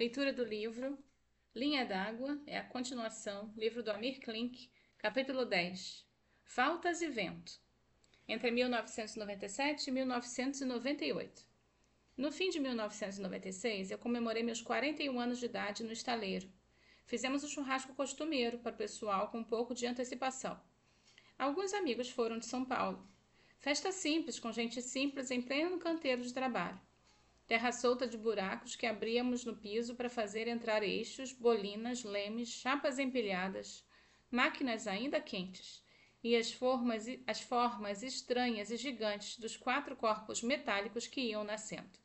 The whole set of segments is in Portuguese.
Leitura do livro Linha d'Água é a continuação, livro do Amir Klink, capítulo 10. Faltas e Vento. Entre 1997 e 1998. No fim de 1996, eu comemorei meus 41 anos de idade no estaleiro. Fizemos um churrasco costumeiro para o pessoal com um pouco de antecipação. Alguns amigos foram de São Paulo. Festa simples, com gente simples em pleno canteiro de trabalho terra solta de buracos que abríamos no piso para fazer entrar eixos, bolinas, lemes, chapas empilhadas, máquinas ainda quentes, e as formas, as formas estranhas e gigantes dos quatro corpos metálicos que iam nascendo.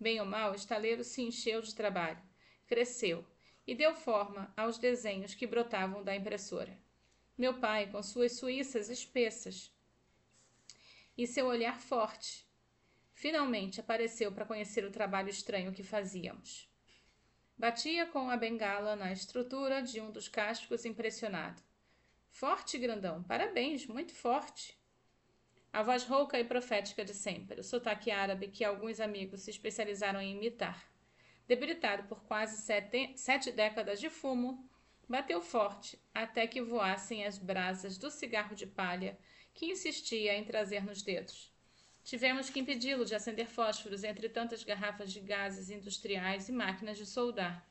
Bem ou mal, o estaleiro se encheu de trabalho, cresceu e deu forma aos desenhos que brotavam da impressora. Meu pai, com suas suíças espessas e seu olhar forte, Finalmente apareceu para conhecer o trabalho estranho que fazíamos. Batia com a bengala na estrutura de um dos cascos impressionado. Forte, grandão, parabéns, muito forte. A voz rouca e profética de sempre, o sotaque árabe que alguns amigos se especializaram em imitar. Debilitado por quase sete, sete décadas de fumo, bateu forte até que voassem as brasas do cigarro de palha que insistia em trazer nos dedos. Tivemos que impedi-lo de acender fósforos entre tantas garrafas de gases industriais e máquinas de soldar.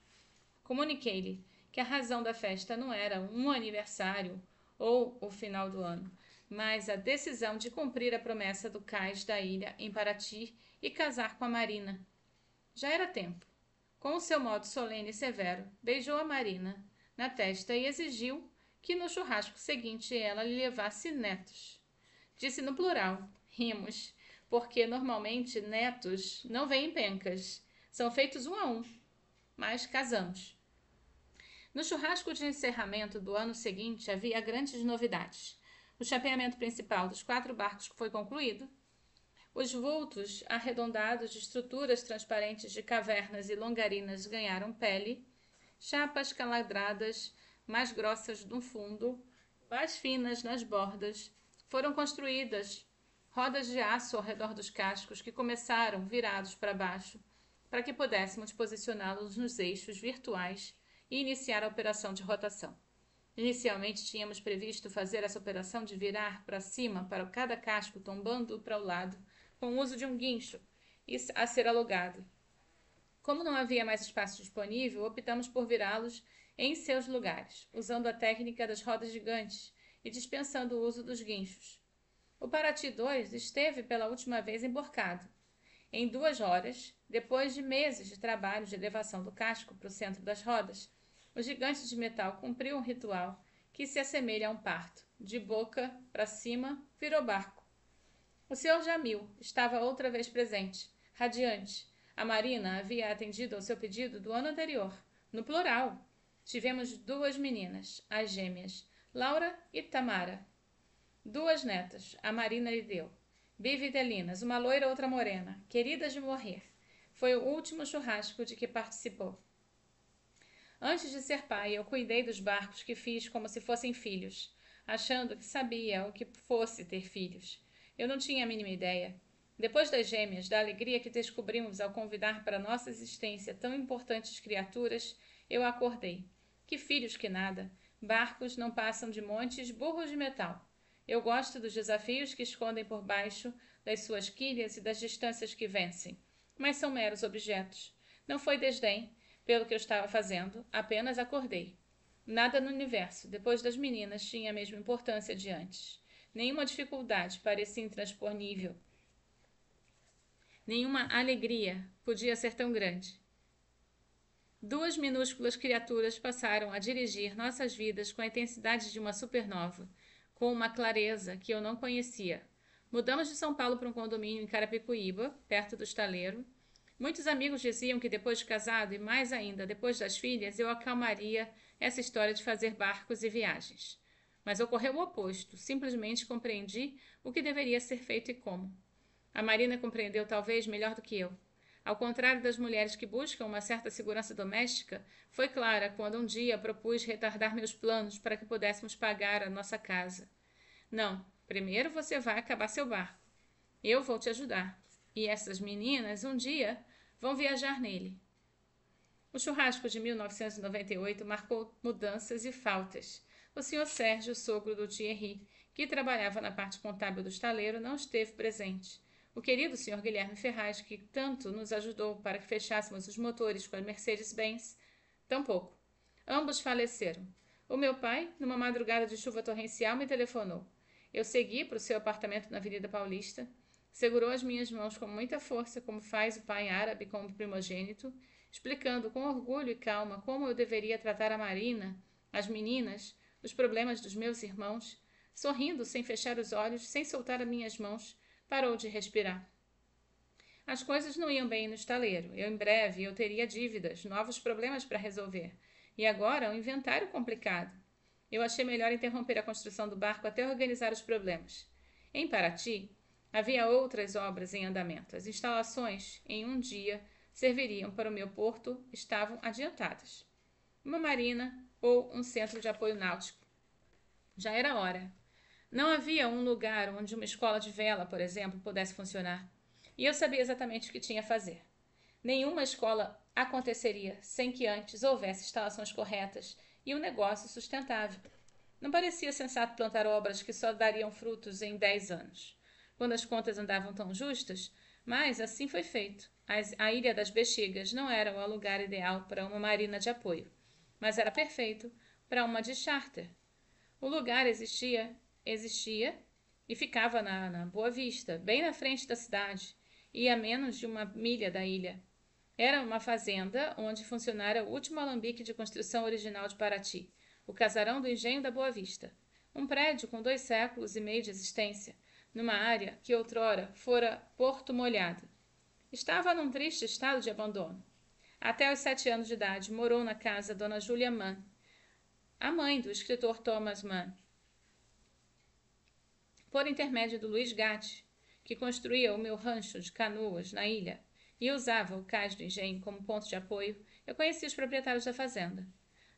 Comuniquei-lhe que a razão da festa não era um aniversário ou o final do ano, mas a decisão de cumprir a promessa do cais da ilha em Paraty e casar com a Marina. Já era tempo. Com o seu modo solene e severo, beijou a Marina na testa e exigiu que no churrasco seguinte ela lhe levasse netos. Disse no plural. Rimos porque normalmente netos não vêm em pencas, são feitos um a um, mas casamos. No churrasco de encerramento do ano seguinte havia grandes novidades. O chapeamento principal dos quatro barcos foi concluído, os vultos arredondados de estruturas transparentes de cavernas e longarinas ganharam pele, chapas caladradas mais grossas no fundo, mais finas nas bordas, foram construídas rodas de aço ao redor dos cascos que começaram virados para baixo, para que pudéssemos posicioná-los nos eixos virtuais e iniciar a operação de rotação. Inicialmente tínhamos previsto fazer essa operação de virar para cima para cada casco tombando para o lado, com o uso de um guincho a ser alugado. Como não havia mais espaço disponível, optamos por virá-los em seus lugares, usando a técnica das rodas gigantes e dispensando o uso dos guinchos. O Paraty 2 esteve pela última vez emborcado. Em duas horas, depois de meses de trabalho de elevação do casco para o centro das rodas, o gigante de metal cumpriu um ritual que se assemelha a um parto. De boca para cima, virou barco. O senhor Jamil estava outra vez presente, radiante. A Marina havia atendido ao seu pedido do ano anterior, no plural. Tivemos duas meninas, as gêmeas, Laura e Tamara, Duas netas, a Marina lhe deu. Bivitelinas, uma loira outra morena, queridas de morrer. Foi o último churrasco de que participou. Antes de ser pai, eu cuidei dos barcos que fiz como se fossem filhos, achando que sabia o que fosse ter filhos. Eu não tinha a mínima ideia. Depois das gêmeas, da alegria que descobrimos ao convidar para nossa existência tão importantes criaturas, eu acordei. Que filhos que nada! Barcos não passam de montes, burros de metal. Eu gosto dos desafios que escondem por baixo das suas quilhas e das distâncias que vencem, mas são meros objetos. Não foi desdém pelo que eu estava fazendo, apenas acordei. Nada no universo, depois das meninas, tinha a mesma importância de antes. Nenhuma dificuldade parecia intransponível. Nenhuma alegria podia ser tão grande. Duas minúsculas criaturas passaram a dirigir nossas vidas com a intensidade de uma supernova com uma clareza que eu não conhecia. Mudamos de São Paulo para um condomínio em Carapicuíba, perto do estaleiro. Muitos amigos diziam que depois de casado e mais ainda depois das filhas, eu acalmaria essa história de fazer barcos e viagens. Mas ocorreu o oposto, simplesmente compreendi o que deveria ser feito e como. A Marina compreendeu talvez melhor do que eu. Ao contrário das mulheres que buscam uma certa segurança doméstica, foi clara quando um dia propus retardar meus planos para que pudéssemos pagar a nossa casa. Não, primeiro você vai acabar seu barco. Eu vou te ajudar. E essas meninas, um dia, vão viajar nele. O churrasco de 1998 marcou mudanças e faltas. O senhor Sérgio, sogro do Thierry, que trabalhava na parte contábil do estaleiro, não esteve presente. O querido senhor Guilherme Ferraz, que tanto nos ajudou para que fechássemos os motores com a Mercedes-Benz, tampouco. Ambos faleceram. O meu pai, numa madrugada de chuva torrencial, me telefonou. Eu segui para o seu apartamento na Avenida Paulista, segurou as minhas mãos com muita força, como faz o pai árabe com o primogênito, explicando com orgulho e calma como eu deveria tratar a Marina, as meninas, os problemas dos meus irmãos. Sorrindo, sem fechar os olhos, sem soltar as minhas mãos, parou de respirar. As coisas não iam bem no estaleiro. Eu, em breve, eu teria dívidas, novos problemas para resolver. E agora, um inventário complicado. Eu achei melhor interromper a construção do barco até organizar os problemas. Em Paraty, havia outras obras em andamento. As instalações, em um dia, serviriam para o meu porto estavam adiantadas. Uma marina ou um centro de apoio náutico. Já era hora. Não havia um lugar onde uma escola de vela, por exemplo, pudesse funcionar. E eu sabia exatamente o que tinha a fazer. Nenhuma escola aconteceria sem que antes houvesse instalações corretas e um negócio sustentável. Não parecia sensato plantar obras que só dariam frutos em dez anos. Quando as contas andavam tão justas, mas assim foi feito. A Ilha das Bexigas não era o lugar ideal para uma marina de apoio, mas era perfeito para uma de charter. O lugar existia, existia e ficava na, na Boa Vista, bem na frente da cidade, e a menos de uma milha da ilha. Era uma fazenda onde funcionara o último alambique de construção original de Paraty, o casarão do Engenho da Boa Vista. Um prédio com dois séculos e meio de existência, numa área que outrora fora Porto Molhado. Estava num triste estado de abandono. Até os sete anos de idade, morou na casa Dona Julia Mann, a mãe do escritor Thomas Mann. Por intermédio do Luiz Gatti, que construía o meu rancho de canoas na ilha e usava o cais do engenho como ponto de apoio, eu conheci os proprietários da fazenda.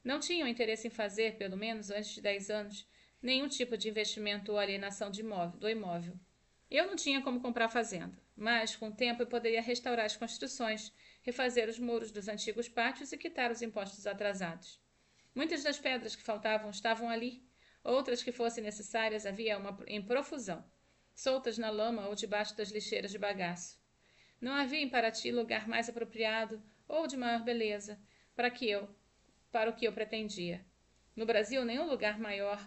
Não tinham interesse em fazer, pelo menos antes de dez anos, nenhum tipo de investimento ou alienação imóvel, do imóvel. Eu não tinha como comprar fazenda, mas com o tempo eu poderia restaurar as construções, refazer os muros dos antigos pátios e quitar os impostos atrasados. Muitas das pedras que faltavam estavam ali, outras que fossem necessárias havia uma em profusão, soltas na lama ou debaixo das lixeiras de bagaço. Não havia em Paraty lugar mais apropriado ou de maior beleza para que eu, para o que eu pretendia. No Brasil, nenhum lugar maior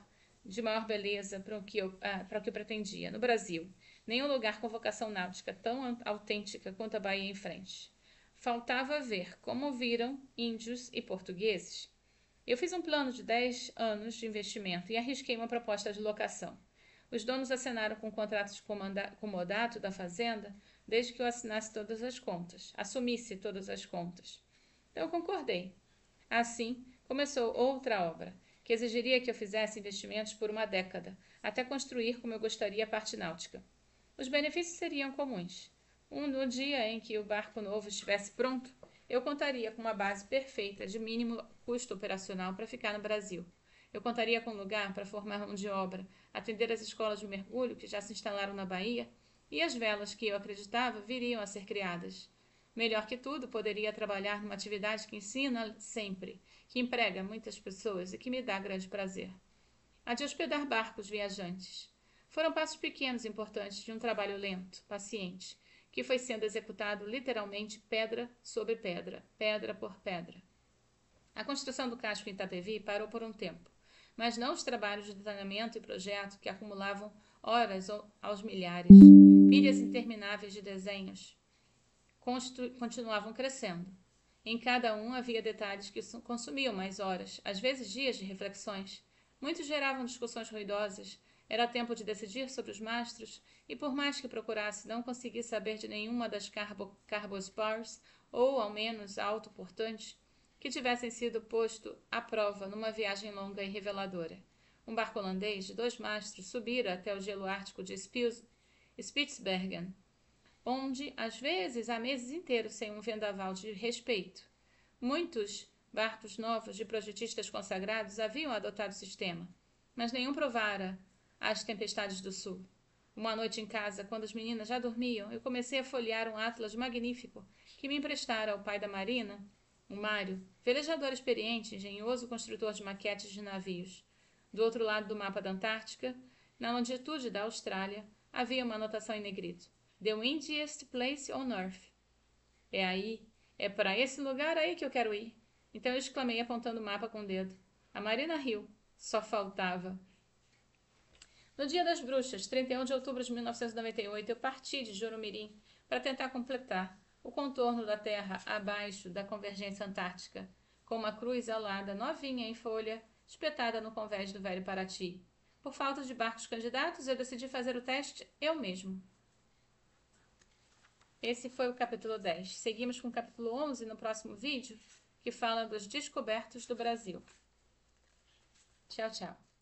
de maior beleza para o que eu, ah, para o que eu pretendia. No Brasil, nenhum lugar com vocação náutica tão autêntica quanto a Bahia em frente. Faltava ver como viram índios e portugueses. Eu fiz um plano de 10 anos de investimento e arrisquei uma proposta de locação. Os donos assinaram com o contrato de comodato da fazenda desde que eu assinasse todas as contas, assumisse todas as contas. Então eu concordei. Assim, começou outra obra, que exigiria que eu fizesse investimentos por uma década, até construir como eu gostaria a parte náutica. Os benefícios seriam comuns. Um, no dia em que o barco novo estivesse pronto, eu contaria com uma base perfeita de mínimo custo operacional para ficar no Brasil. Eu contaria com lugar para formar mão de obra, atender as escolas de mergulho que já se instalaram na Bahia, e as velas que eu acreditava viriam a ser criadas. Melhor que tudo, poderia trabalhar numa atividade que ensina sempre, que emprega muitas pessoas e que me dá grande prazer. A de hospedar barcos viajantes. Foram passos pequenos importantes de um trabalho lento, paciente, que foi sendo executado literalmente pedra sobre pedra, pedra por pedra. A construção do casco em Itapevi parou por um tempo, mas não os trabalhos de detalhamento e projeto que acumulavam horas aos milhares, pilhas intermináveis de desenhos, continuavam crescendo. Em cada um havia detalhes que consumiam mais horas, às vezes dias de reflexões. Muitos geravam discussões ruidosas. Era tempo de decidir sobre os mastros, e por mais que procurasse, não conseguia saber de nenhuma das carbo carbospars, ou ao menos autoportantes, que tivessem sido posto à prova numa viagem longa e reveladora. Um barco holandês de dois mastros subira até o gelo ártico de Spitsbergen, onde às vezes há meses inteiros sem um vendaval de respeito. Muitos barcos novos de projetistas consagrados haviam adotado o sistema, mas nenhum provara as tempestades do sul. Uma noite em casa, quando as meninas já dormiam, eu comecei a folhear um atlas magnífico que me emprestara o pai da Marina O Mário, velejador experiente, engenhoso construtor de maquetes de navios. Do outro lado do mapa da Antártica, na longitude da Austrália, havia uma anotação em negrito. The windiest place on earth. É aí, é para esse lugar aí que eu quero ir. Então eu exclamei apontando o mapa com o dedo. A Marina riu. Só faltava. No dia das bruxas, 31 de outubro de 1998, eu parti de Jurumirim para tentar completar o contorno da Terra abaixo da convergência antártica, com uma cruz alada novinha em folha, espetada no convés do Velho Paraty. Por falta de barcos candidatos, eu decidi fazer o teste eu mesmo. Esse foi o capítulo 10. Seguimos com o capítulo 11 no próximo vídeo, que fala dos descobertos do Brasil. Tchau, tchau.